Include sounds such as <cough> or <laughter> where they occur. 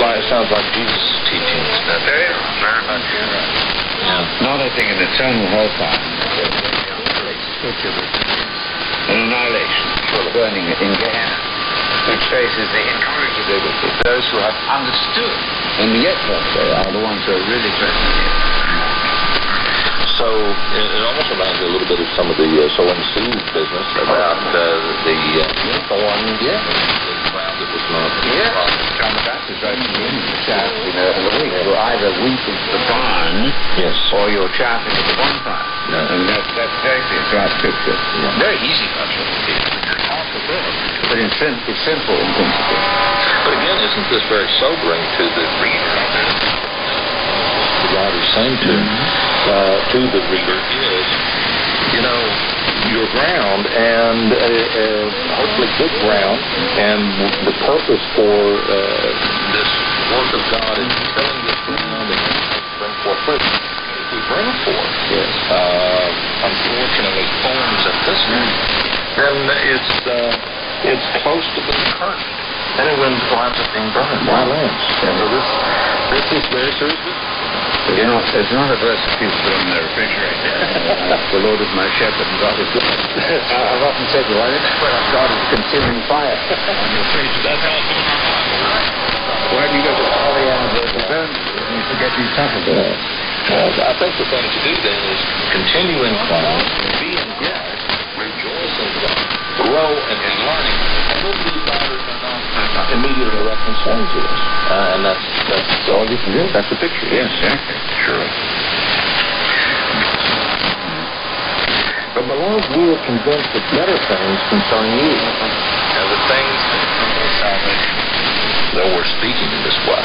like, it sounds like Jesus' teachings. That Very, very much. yeah. Not a thing in eternal hellfire. An annihilation, burning in Gehenna, which faces the incorrigibility of those who have understood, and yet they are the ones who are really present here. So it, it almost reminds me a little bit of some of the uh, and seed business about uh, the uh, thorn, Yeah. the ground that was not. Yes. John the Baptist right from the beginning, the chaff in the, in the wheat. You're either wheat into the barn, Yes. or you're chaff into the bonfire. Yeah. And that, that's exactly the right scripture. Very easy concept. But it's, sim- it's simple in principle. But again, isn't this very sobering to the reader? The writer's saying to uh, to the reader is, you know, your ground and uh, uh, hopefully good ground, and the purpose for uh, this work of God is filling this ground and bring forth fruit. If we bring forth, Yes. uh, unfortunately, thorns at this rate, then it's uh, it's close to being cursed. Anyone winds up being burned. Why lands? And so this this is very serious. Business. You know, there's not a verse that people put on their refrigerator. <laughs> The Lord is my shepherd and God is good. <laughs> I, I've often said, why didn't you put up God is consuming fire <laughs> on your fridge? That's how it's in our Bible. Why do you go to Pollyanna versus Burns and you forget these tough about Uh, I think the thing to do then is continue in Christ, be in Christ, rejoice in God, grow and in learning, and then these matters are not reconciled to us. Uh, and that's that's all you can do. That's the picture. Yes, exactly. Sure. But beloved, we are convinced of better things concerning you. And the things. Though we're speaking in this way,